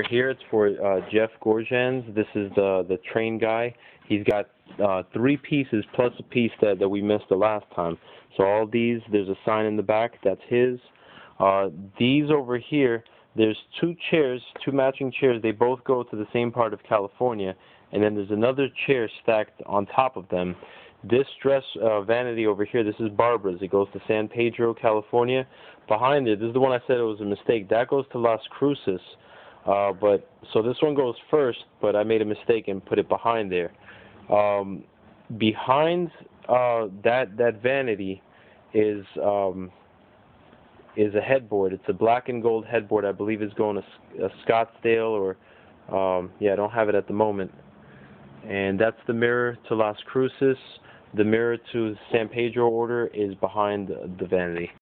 over here, it's for uh, Jeff Gorjans. This is the the train guy. He's got uh, three pieces plus a piece that, that we missed the last time. So all these, there's a sign in the back, that's his. Uh, these over here, there's two chairs, two matching chairs. They both go to the same part of California. And then there's another chair stacked on top of them. This dress uh, vanity over here, this is Barbara's. It goes to San Pedro, California. Behind it, this is the one I said it was a mistake. That goes to Las Cruces. Uh, but so this one goes first, but I made a mistake and put it behind there. Um, behind uh, that that vanity is um, is a headboard. It's a black and gold headboard. I believe is going to a Scottsdale or um, yeah, I don't have it at the moment. And that's the mirror to Las Cruces. The mirror to San Pedro order is behind the vanity.